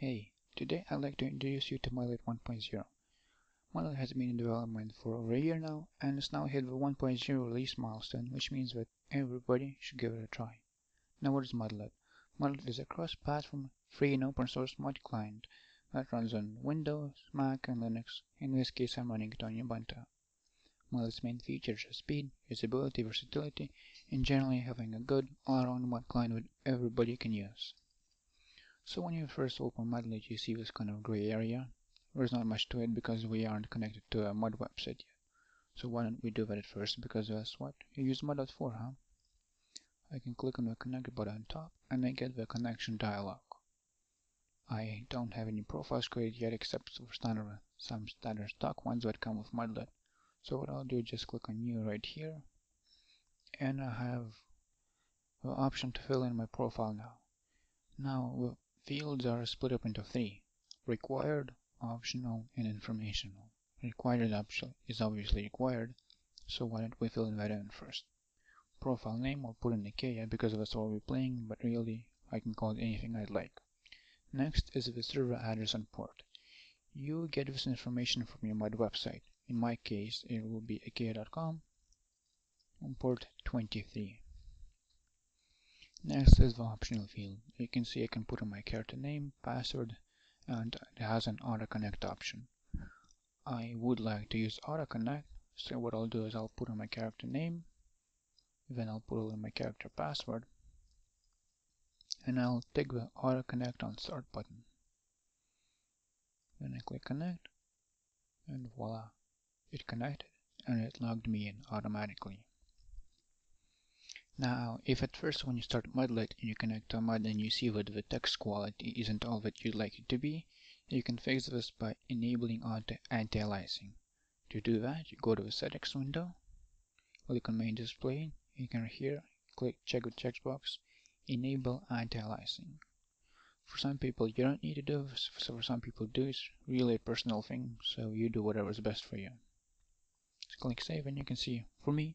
Hey, today I'd like to introduce you to Mudlet 1.0. Mudlet has been in development for over a year now and is now hit the 1.0 release milestone which means that everybody should give it a try. Now what is Mudlet? Mudlet is a cross-platform, free and open source mud client that runs on Windows, Mac and Linux. In this case I'm running it on Ubuntu. Mudlet's main features are speed, usability, versatility, and generally having a good all-around mud client that everybody can use. So when you first open Mudlet, you see this kind of gray area. There's not much to it because we aren't connected to a mud website yet. So why don't we do that at first because that's what you use Mudlet for, huh? I can click on the connect button on top and I get the connection dialog. I don't have any profiles created yet except for standard, some standard stock ones that come with Mudlet. So what I'll do is just click on new right here and I have the option to fill in my profile now. Now Fields are split up into three, required, optional, and informational. Required is obviously required, so why don't we fill in that in first. Profile name I'll put in Achaea because that's all we're playing, but really I can call it anything I'd like. Next is the server address and port. You get this information from your mud website. In my case, it will be achaea.com port 23. Next is the optional field. You can see I can put in my character name, password, and it has an auto connect option. I would like to use auto connect, so what I'll do is I'll put in my character name, then I'll put in my character password, and I'll tick the auto connect on start button. Then I click connect, and voila, it connected and it logged me in automatically. Now, if at first when you start Mudlet and you connect to Mud and you see that the text quality isn't all that you'd like it to be, you can fix this by enabling anti-aliasing. To do that, you go to the settings window, click on main display, you can here click check the checkbox, enable anti-aliasing. For some people you don't need to do this, so for some people do, it's really a personal thing, so you do whatever is best for you. Just click save and you can see, for me,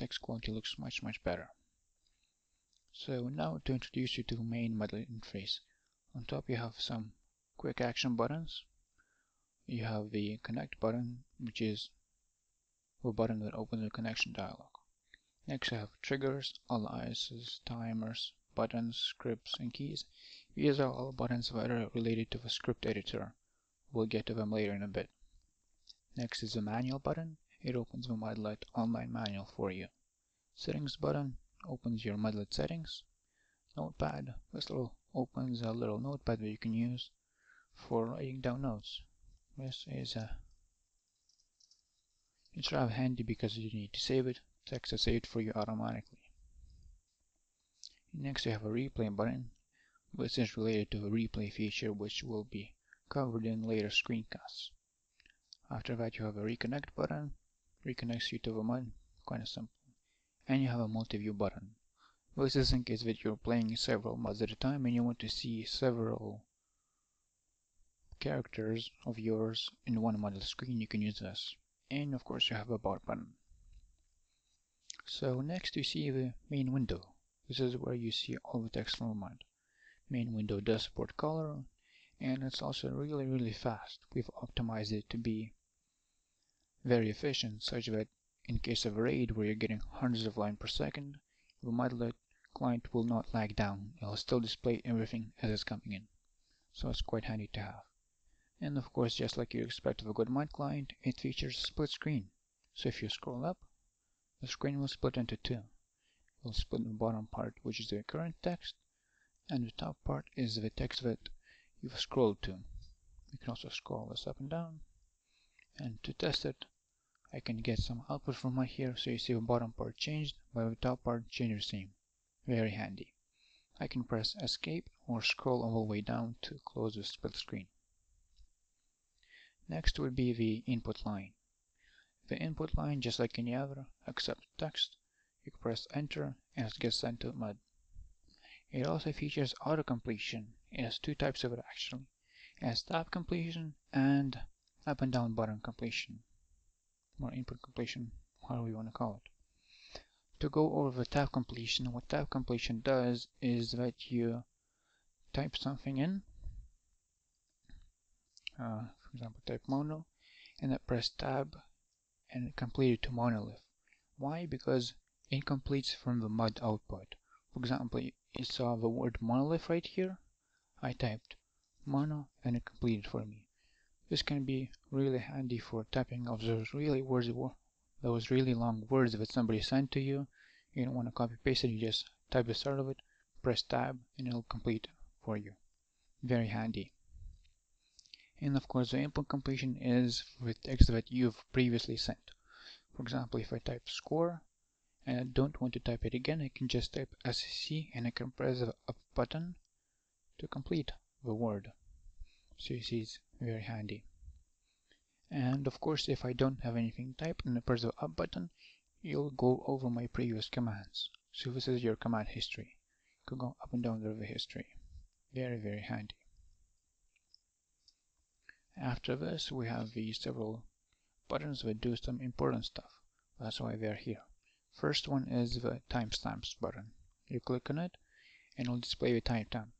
text quality looks much much better. So now to introduce you to the main Mudlet interface. On top you have some quick action buttons. You have the connect button which is the button that opens the connection dialog. Next you have triggers, aliases, timers, buttons, scripts, and keys. These are all buttons that are related to the script editor. We'll get to them later in a bit. Next is the manual button. It opens the Mudlet online manual for you. Settings button opens your Mudlet settings. Notepad, this little opens a little notepad that you can use for writing down notes. This is a it's rather handy because you need to save it. Text is saved for you automatically. Next you have a replay button. This is related to the replay feature which will be covered in later screencasts. After that you have a reconnect button reconnects you to the mud, kind of simple. And you have a multi-view button. This is in case that you're playing several muds at a time and you want to see several characters of yours in one model screen, you can use this. And of course you have a about button. So next you see the main window. This is where you see all the text from the mud. Main window does support color and it's also really really fast. We've optimized it to be very efficient such that in case of a RAID where you're getting hundreds of lines per second, the Mudlet client will not lag down. It'll still display everything as it's coming in. So it's quite handy to have. And of course, just like you expect of a good mud client, it features a split screen. So if you scroll up, the screen will split into two. It will split the bottom part, which is the current text, and the top part is the text that you've scrolled to. You can also scroll this up and down and to test it I can get some output from my here so you see the bottom part changed but the top part changed the same. Very handy. I can press escape or scroll all the way down to close the split screen. Next would be the input line. The input line just like any other except text. You press enter and it gets sent to mud. It also features auto completion it has two types of it actually it has tab completion and up and down button completion or input completion, however you want to call it. To go over the tab completion, what tab completion does is that you type something in uh, for example type mono and I press tab and it completed to monolith. Why? Because it completes from the mud output. For example you saw the word monolith right here. I typed mono and it completed for me this can be really handy for typing of those really words those really long words. That somebody sent to you you don't want to copy paste it you just type the start of it press tab and it'll complete for you. Very handy. And of course the input completion is with text that you've previously sent. For example if I type score and I don't want to type it again I can just type SC and I can press up button to complete the word so you see it's very handy. And of course if I don't have anything typed and I press the up button. You'll go over my previous commands. So this is your command history. You can go up and down the history. Very very handy. After this we have the several buttons that do some important stuff. That's why they're here. First one is the timestamps button. You click on it and it'll display the timestamps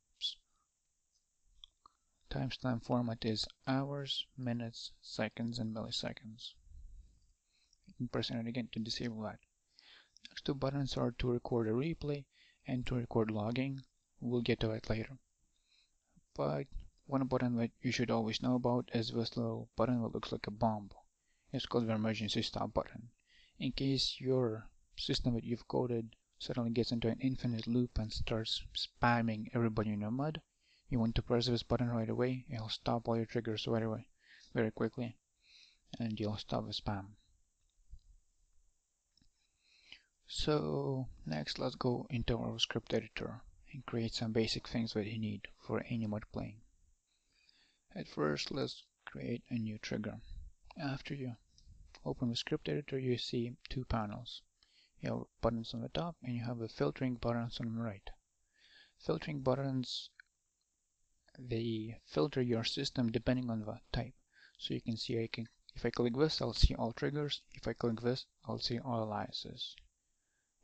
timestamp format is hours minutes seconds and milliseconds you can press it again to disable that next two buttons are to record a replay and to record logging we'll get to that later but one button that you should always know about is this little button that looks like a bomb. It's called the emergency stop button. In case your system that you've coded suddenly gets into an infinite loop and starts spamming everybody in your mud, you want to press this button right away. It'll stop all your triggers right away, very quickly, and you'll stop the spam. So next let's go into our script editor and create some basic things that you need for any mud playing. At first, let's create a new trigger. After you open the script editor, you see two panels. You have buttons on the top and you have the filtering buttons on the right. Filtering buttons, they filter your system depending on the type. So you can see I can, if I click this, I'll see all triggers. If I click this, I'll see all aliases.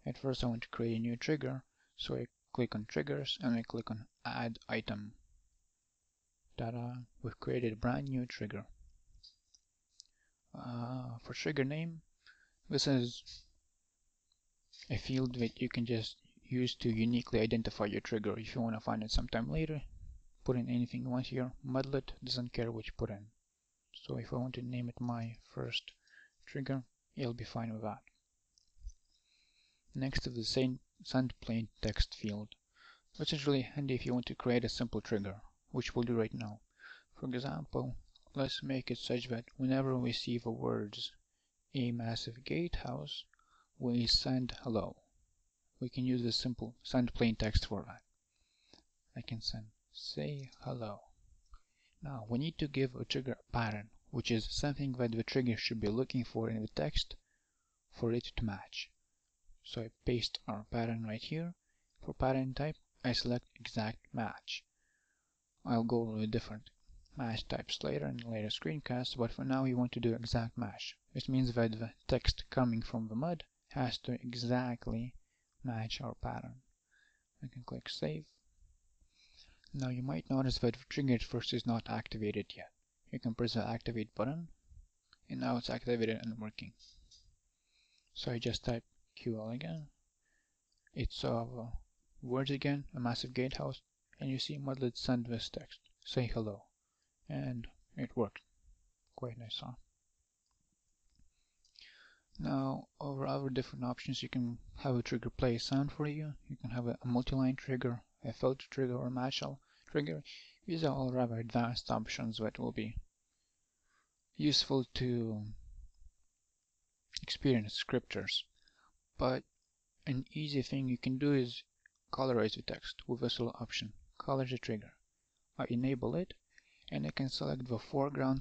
At first I want to create a new trigger, so I click on triggers and I click on add item. Ta-da, we've created a brand new trigger. Uh, for trigger name, this is a field that you can just use to uniquely identify your trigger. If you want to find it sometime later, put in anything want here. Mudlet doesn't care you put in. So if I want to name it my first trigger, it'll be fine with that. Next to the send plain text field, which is really handy if you want to create a simple trigger which we'll do right now. For example, let's make it such that whenever we see the words a massive gatehouse, we send hello. We can use this simple send plain text for that. I can send say hello. Now we need to give a trigger pattern, which is something that the trigger should be looking for in the text for it to match. So I paste our pattern right here. For pattern type, I select exact match. I'll go with different match types later in later screencasts, but for now we want to do exact match, which means that the text coming from the mud has to exactly match our pattern. I can click save. Now you might notice that the trigger first is not activated yet. You can press the activate button and now it's activated and working. So I just type QL again. It's uh, words again, a massive gatehouse, and you see Mudlet send this text, say hello, and it worked. Quite nice, huh? Now, over other different options, you can have a trigger play sound for you. You can have a multi-line trigger, a filter trigger, or a match-all trigger. These are all rather advanced options that will be useful to experienced scripters. But an easy thing you can do is colorize the text with this little option color the trigger. I enable it and I can select the foreground